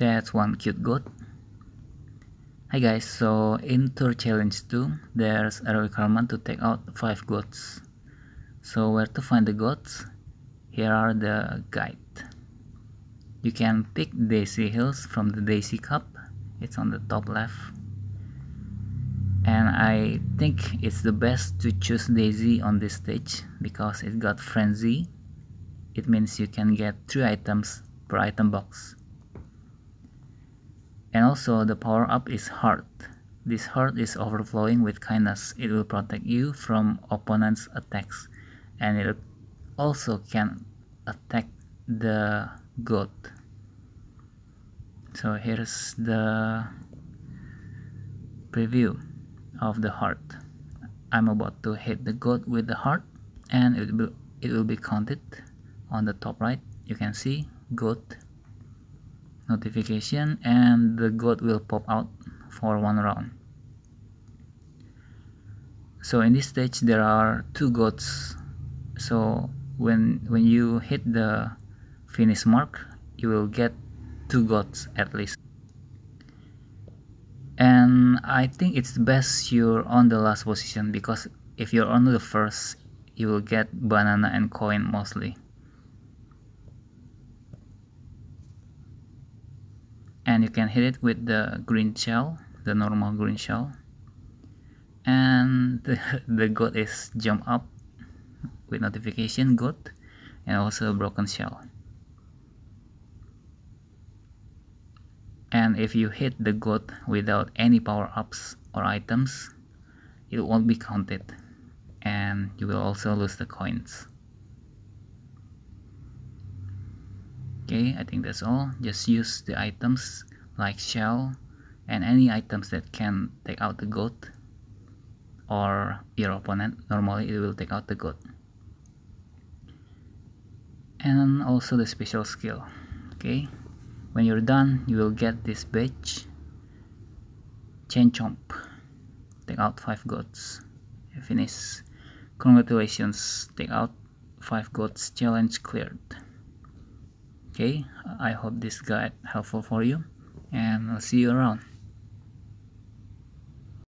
that's one cute goat. Hi guys. So in tour challenge 2 there's a requirement to take out 5 goats. So where to find the goats? Here are the guide. You can pick daisy hills from the daisy cup. It's on the top left. And I think it's the best to choose daisy on this stage because it got frenzy. It means you can get 3 items per item box and also the power up is heart. This heart is overflowing with kindness. It will protect you from opponents attacks and it also can attack the goat. So here's the preview of the heart. I'm about to hit the goat with the heart and it will, it will be counted on the top right. You can see goat notification and the goat will pop out for one round. So in this stage there are two goats. So when when you hit the finish mark you will get two goats at least. And I think it's best you're on the last position because if you're on the first you will get banana and coin mostly and you can hit it with the green shell the normal green shell. And the, the goat is jump up with notification goat and also broken shell. And if you hit the goat without any power-ups or items it won't be counted and you will also lose the coins okay I think that's all. Just use the items like shell and any items that can take out the goat or your opponent. Normally it will take out the goat. And also the special skill okay? When you're done you will get this badge. Chain chomp. Take out five goats. Finish. Congratulations. Take out five goats. Challenge cleared okay i hope this guide helpful for you and i'll see you around